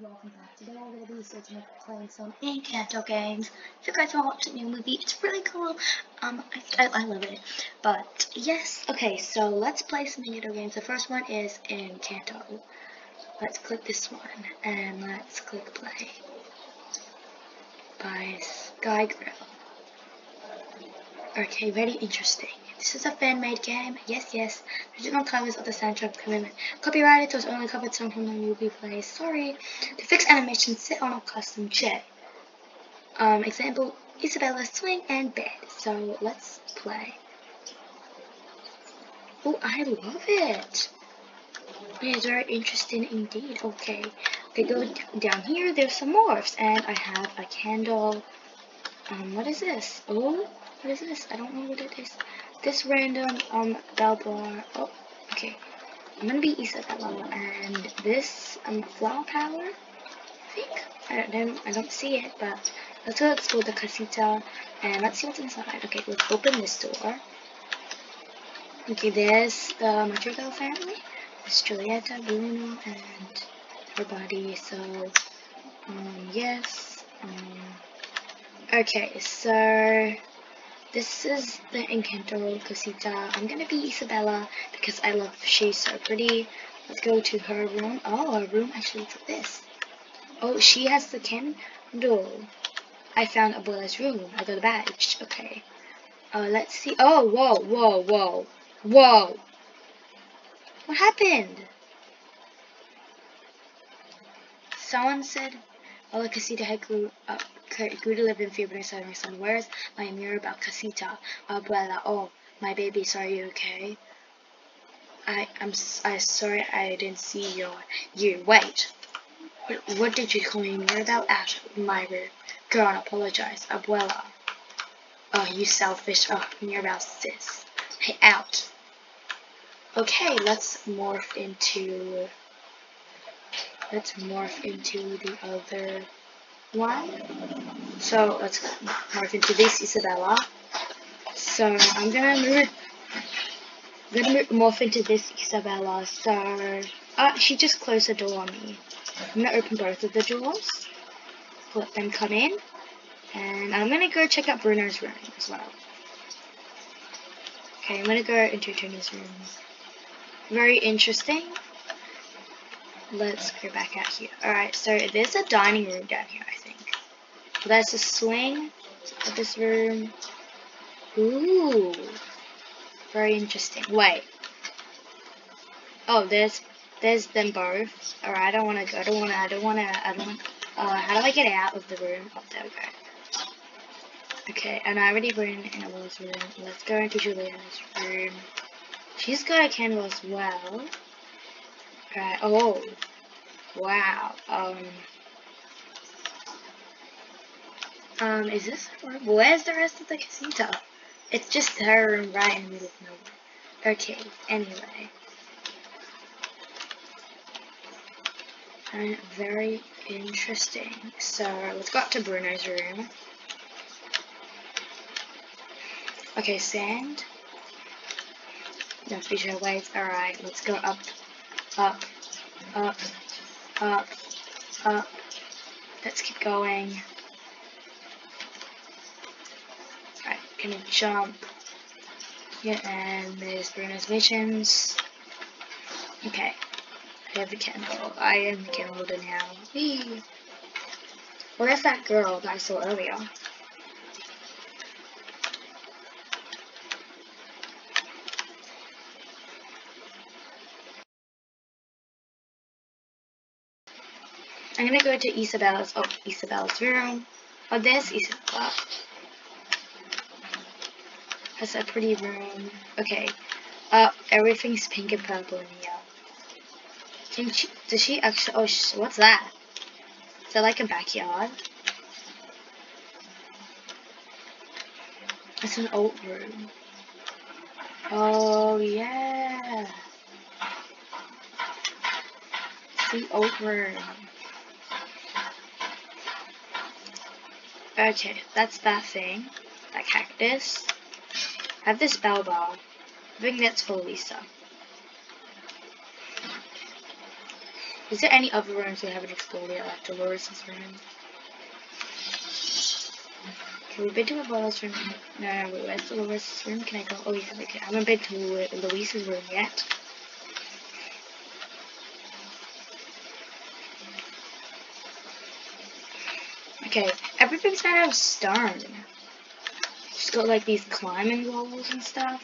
welcome back. Today I'm going to be up playing some Encanto games. If you guys want to watch the new movie, it's really cool. Um, I, I, I love it. But, yes, okay, so let's play some Encanto games. The first one is Encanto. Let's click this one, and let's click play. By Sky Grill. Okay, very interesting. This is a fan-made game. Yes, yes. Original covers of the soundtrack commitment. Copyrighted, so it's only covered song from the movie plays. Sorry. To fix animation, sit on a custom chair. Um, example, Isabella swing and bed. So let's play. Oh, I love it. It is very interesting indeed. Okay. Okay, go down here. There's some morphs, and I have a candle. Um, what is this? Oh, what is this? I don't know what it is this random um bell bar. Oh, okay. I'm gonna be Isabella, and this um flower power. I think I don't I don't see it, but let's go explore the casita and let's see what's inside. Okay, let's open this door. Okay, there's the Madrigal family. There's Julieta, Bruno, and everybody. So, um, yes. Um, okay, so this is the Encanto Casita. I'm gonna be Isabella because I love she's so pretty. Let's go to her room. Oh, her room actually looks like this. Oh, she has the candle. I found Abuela's room. I got a badge. Okay. Uh, let's see. Oh, whoa, whoa, whoa, whoa. What happened? Someone said, oh, the casita had grew up grew to live in said my son, where's my Mirabel casita? Oh, Abuela, oh, my baby, are you okay? I, I'm, I sorry I didn't see your, you, wait. What, what did you call me Mirabel? Ash, my room. girl, apologize. Oh, Abuela. Oh, you selfish, oh, Mirabel sis. Hey, out. Okay, let's morph into, let's morph into the other one. So let's morph into this Isabella. So I'm gonna move, gonna morph into this Isabella. So uh, she just closed the door on me. I'm gonna open both of the doors, let them come in, and I'm gonna go check out Bruno's room as well. Okay, I'm gonna go into Tony's room. Very interesting let's go back out here. Alright, so there's a dining room down here, I think. There's a swing of this room. Ooh. Very interesting. Wait. Oh, there's there's them both. Alright, I don't wanna go. I don't wanna I don't wanna I don't wanna uh how do I get out of the room? Oh there we go. Okay, and I already went in Ella's room. Let's go into Juliana's room. She's got a candle as well. Right. Oh. Wow. Um. Um, is this Where's the rest of the casita? It's just her room right in the middle of nowhere. Okay, anyway. And very interesting. So, let's go up to Bruno's room. Okay, sand. No future waves. Alright, let's go up up, up, up, up. Let's keep going. Alright, gonna jump. Yeah, and there's Bruno's missions. Okay. I have the candle. I am the candle now. Well, that's that girl that I saw earlier. Gonna go to Isabella's, oh, Isabella's room. Oh, this Isabella. That's a pretty room. Okay. Uh, everything's pink and purple and yellow. Can she, does she actually, oh, sh what's that? Is that like a backyard? It's an old room. Oh, yeah. the old room. Okay, that's that thing. That cactus. I have this bell. I think that's for Luisa. Is there any other rooms we haven't explored yet, like Dolores' room? Okay, we've been to Abuela's room. No, no, wait, where's Dolores' room? Can I go? Oh, yeah, okay. I haven't been to Luisa's room yet. Okay, everything's out of stone. Just got like these climbing walls and stuff.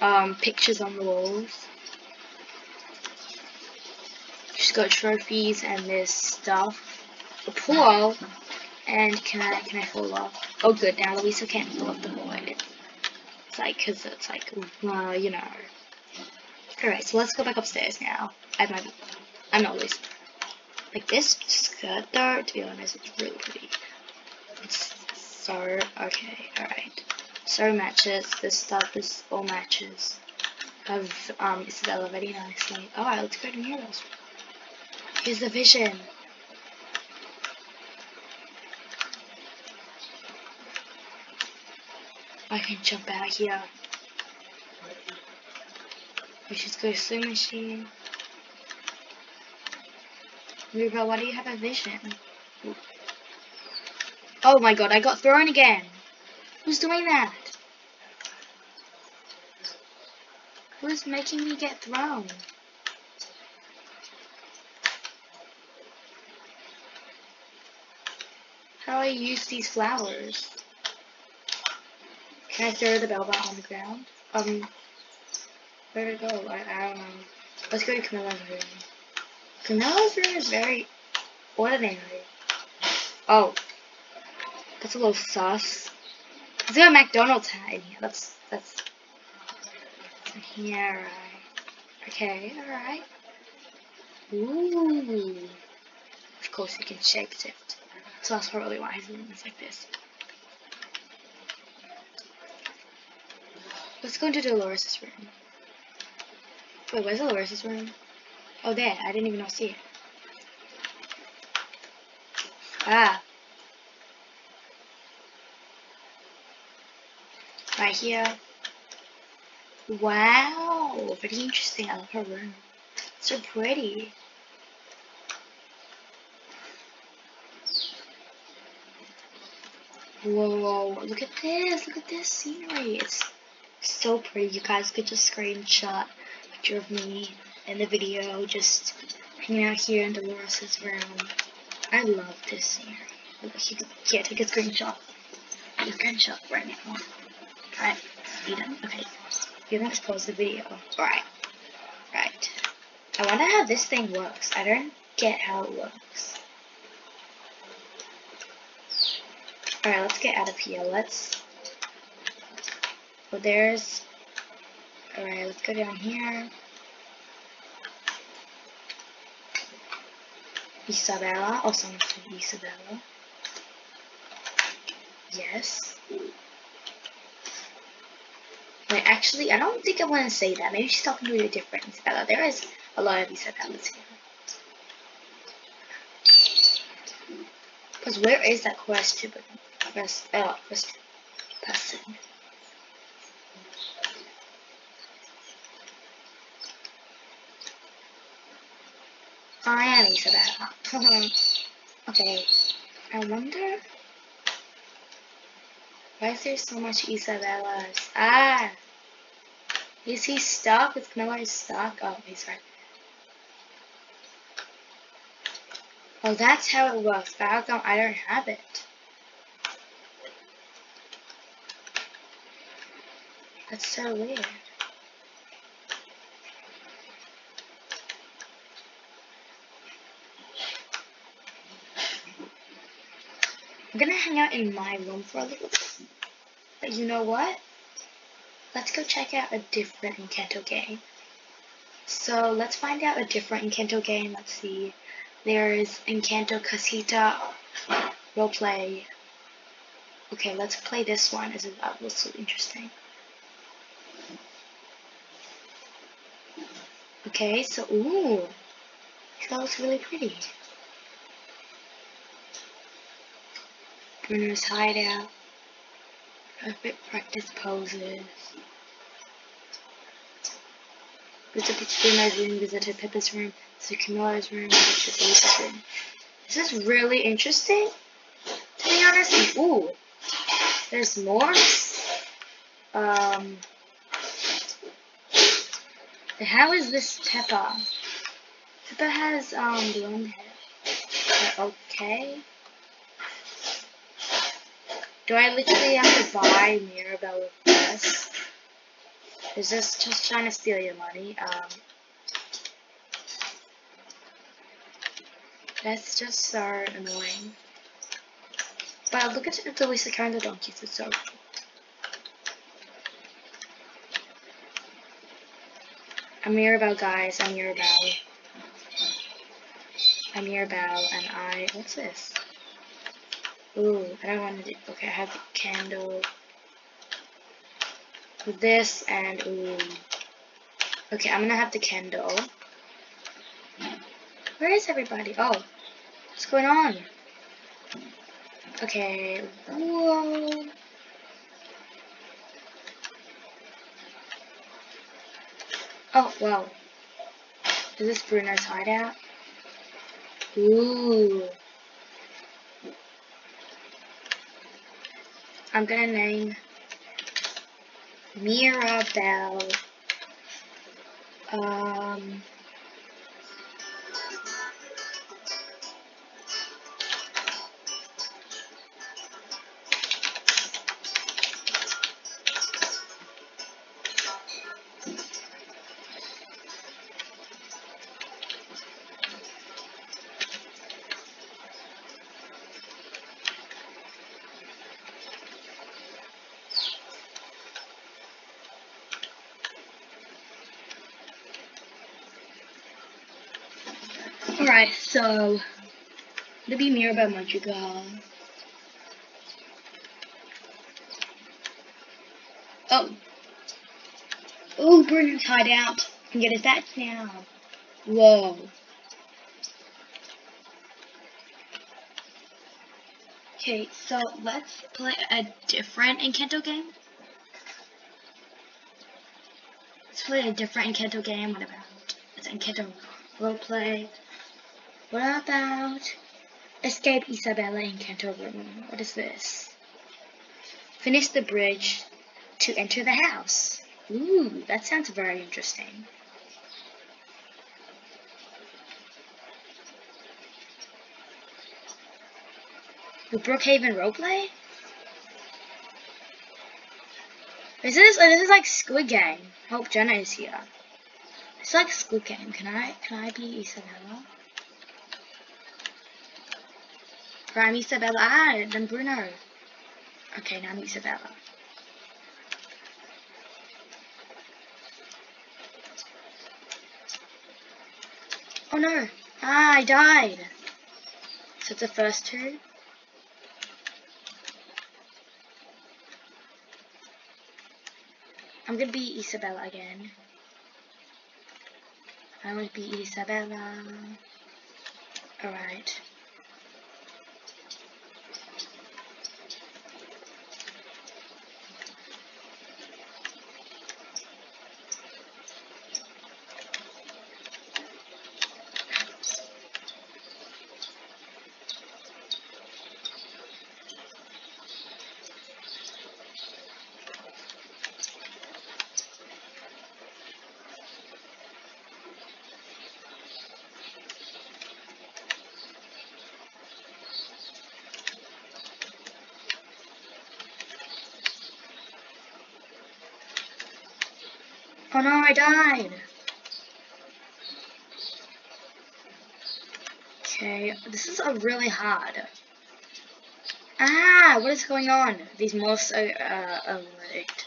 Um, pictures on the walls. She's got trophies and there's stuff. A pool. And can I can I fall off? Oh, good. Now Luisa can't fall off the void. It's like because it's like well, you know. Alright, so let's go back upstairs now. I might. I'm not Luisa. Like this skirt though, to be honest, it's really pretty. It's so okay, alright. So matches, this stuff, this all matches. Have um Isabella very nicely. Alright, let's go to Nero's. Here's the vision. I can jump out here. We should go the machine. Ruba, why do you have a vision? Oh my god, I got thrown again. Who's doing that? Who's making me get thrown? How do I use these flowers? Can I throw the bell on the ground? Um, where to go? I, I don't know. Let's go to Camilo's room. Camilo's room is very ordinary. Oh. That's a little sus. Is there a McDonald's hat in here? That's, that's, yeah. Okay, alright. Ooh. Of course you can shape shift. So that's probably why his room is like this. Let's go into Dolores' room. Wait, where's Dolores' room? Oh, there. I didn't even know see it. Ah. Right here. Wow. Very interesting. I love her room. So pretty. Whoa, look at this. Look at this scenery. It's so pretty. You guys could just screenshot a picture of me in the video, just hanging out here in Dolores' room. I love this scenery. Here, take a screenshot. Take a screenshot right now. Alright, you done? Okay. You're gonna pause the video. Alright. Right. I wonder how this thing works. I don't get how it works. Alright, let's get out of here. Let's well, there's... Alright, let's go down here. Isabella. or something Isabella. Yes. Wait, actually, I don't think I want to say that. Maybe she's talking to a different Isabella. There is a lot of Isabellas here. Because where is that question? Quest, uh, quest person? I am Isabella. okay, I wonder why is there so much Isabellas? Ah! Is he stuck? Is Camilo stuck? Oh, he's right. Oh, that's how it works. But how come I don't have it? That's so weird. I'm gonna hang out in my room for a little bit. But you know what? Let's go check out a different Encanto game. So let's find out a different Encanto game. Let's see. There's Encanto Casita roleplay. Okay, let's play this one. Is that looks so interesting. Okay, so ooh, that looks really pretty. Bruno's hideout. Perfect practice poses. Visit Bruno's room, visited Pippa's room, Camilo's room, Luisa's room. This is really interesting. To be honest, ooh, there's more. Um, how is this Pepa? Pepa has um blonde hair. okay. Do I literally have to buy Mirabel with this? Is this just trying to steal your money? Um, that's just so annoying. But look at the Luisa kind of donkeys, it's so cool. I'm Mirabel, guys. I'm Mirabel. I'm Mirabel, and I. What's this? Ooh, I don't want to do. Okay, I have a candle with this, and ooh. Okay, I'm gonna have the candle. Where is everybody? Oh, what's going on? Okay, whoa. Oh, wow. Is this Bruno's hideout? Ooh. I'm gonna name Mirabel. Um. So to be Mirabel Madrigal. Oh. Oh, Bruno's hideout. Can get his that now. Whoa. Okay, so let's play a different Encanto game. Let's play a different Encanto game. What about? It's Encanto roleplay. What about Escape Isabella Encanto Room? What is this? Finish the bridge to enter the house. Ooh, that sounds very interesting. The Brookhaven roleplay? This is this is like Squid Game. Hope Jenna is here. It's like Squid Game. Can I can I be Isabella? Or I'm Isabella. Ah, then Bruno. Okay, now I'm Isabella. Oh no! Ah, I died! So it's the first two? I'm gonna be Isabella again. I to be Isabella. Alright. Oh no, I died. Okay, this is a really hard. Ah, what is going on? These moths are uh. Ah.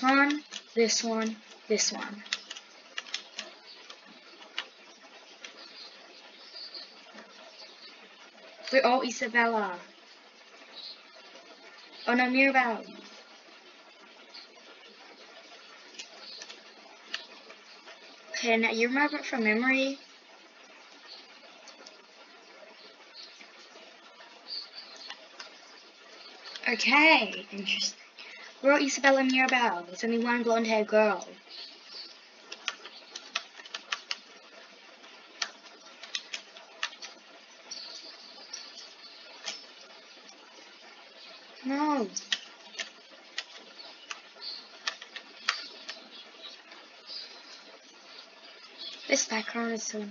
This one, this one, this one. We're all Isabella. Oh no, Mirabel. Okay, now you remember it from memory? Okay, interesting. Wrote Isabella Mirabel. There's only one blonde haired girl. No. This background is so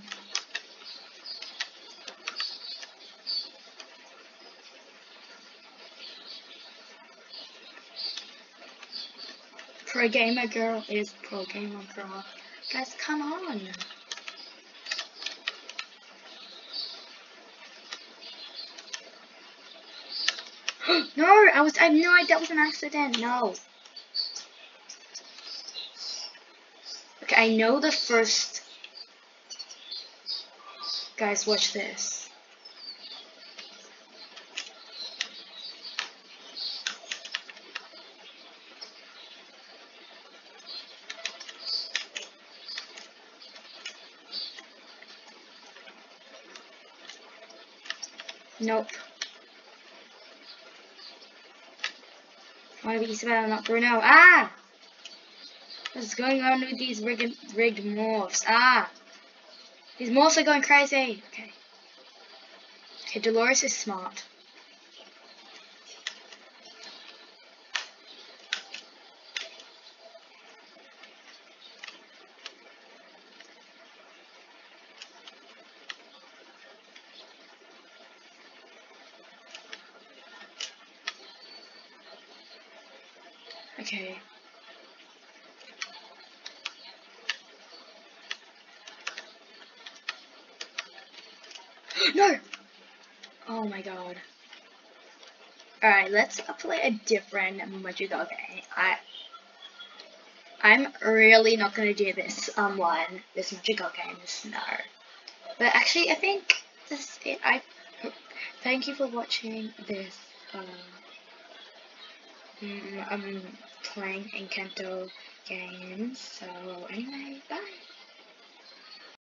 Pro gamer girl is pro gamer girl. Guys, come on. no, I was I no that was an accident. No. Okay, I know the first guys watch this. Nope. Want to be Isabella, not Bruno. Ah! What's going on with these rigged, rigged morphs? Ah! These morphs are going crazy. Okay. Okay, Dolores is smart. Okay. No! Oh my god. Alright, let's play a different Magical game. I I'm really not gonna do this um one, this Magical games, no. But actually I think this is it I thank you for watching this uh mm, um playing Encanto games. So anyway, bye.